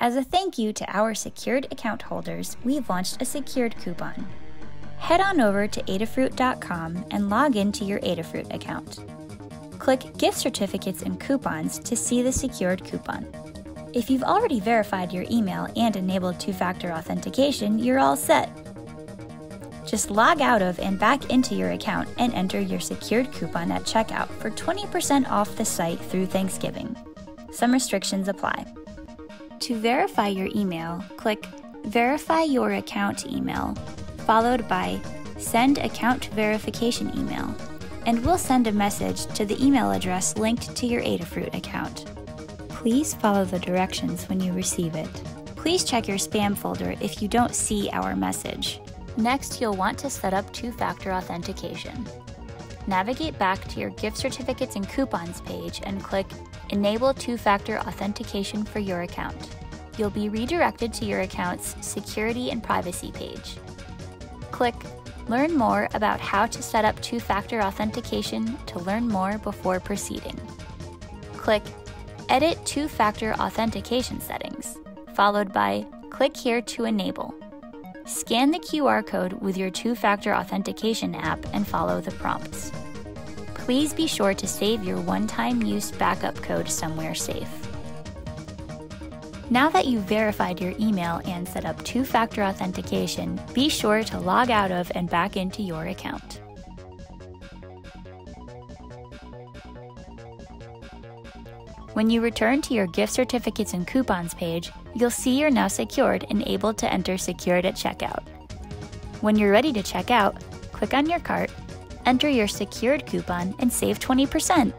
As a thank you to our secured account holders, we've launched a secured coupon. Head on over to Adafruit.com and log into your Adafruit account. Click Gift Certificates and Coupons to see the secured coupon. If you've already verified your email and enabled two factor authentication, you're all set. Just log out of and back into your account and enter your secured coupon at checkout for 20% off the site through Thanksgiving. Some restrictions apply. To verify your email, click Verify Your Account email, followed by Send Account Verification email, and we'll send a message to the email address linked to your Adafruit account. Please follow the directions when you receive it. Please check your spam folder if you don't see our message. Next, you'll want to set up two factor authentication. Navigate back to your gift certificates and coupons page and click Enable two factor authentication for your account. You'll be redirected to your account's security and privacy page. Click Learn more about how to set up two factor authentication to learn more before proceeding. Click Edit two factor authentication settings, followed by Click here to enable. Scan the QR code with your two factor authentication app and follow the prompts. Please be sure to save your one time use backup code somewhere safe. Now that you've verified your email and set up two factor authentication, be sure to log out of and back into your account. When you return to your gift certificates and coupons page, you'll see you're now secured and able to enter secured at checkout. When you're ready to check out, click on your cart, enter your secured coupon, and save 20%.